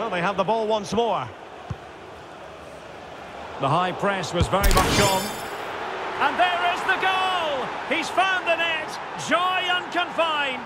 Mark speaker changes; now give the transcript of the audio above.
Speaker 1: Well, they have the ball once more. The high press was very much on. And there is the goal! He's found the net. Joy unconfined.